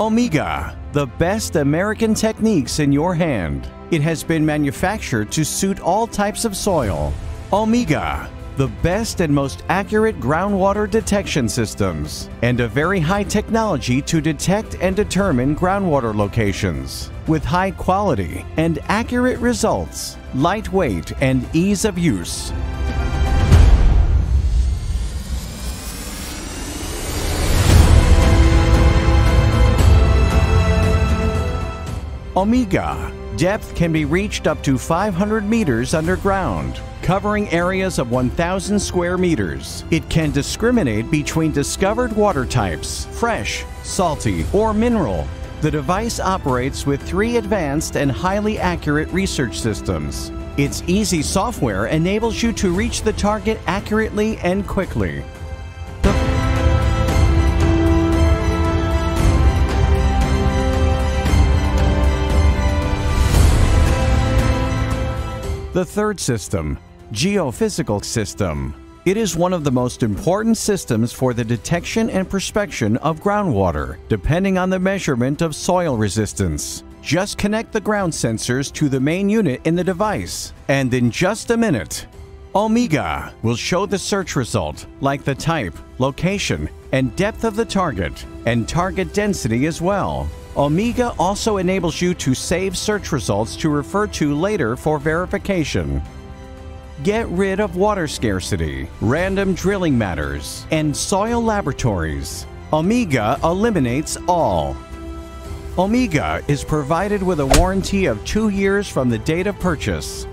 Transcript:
Omega, the best American techniques in your hand. It has been manufactured to suit all types of soil. Omega, the best and most accurate groundwater detection systems, and a very high technology to detect and determine groundwater locations with high quality and accurate results, lightweight, and ease of use. Omega. Depth can be reached up to 500 meters underground, covering areas of 1,000 square meters. It can discriminate between discovered water types fresh, salty, or mineral. The device operates with three advanced and highly accurate research systems. Its easy software enables you to reach the target accurately and quickly. The third system, Geophysical System. It is one of the most important systems for the detection and prospection of groundwater, depending on the measurement of soil resistance. Just connect the ground sensors to the main unit in the device, and in just a minute, Omega will show the search result, like the type, location, and depth of the target, and target density as well. Omega also enables you to save search results to refer to later for verification. Get rid of water scarcity, random drilling matters, and soil laboratories. Omega eliminates all. Omega is provided with a warranty of two years from the date of purchase.